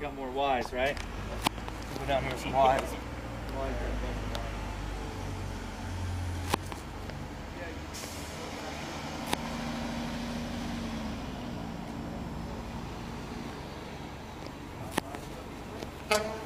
got more Y's, right? Go down here some Y's. Thank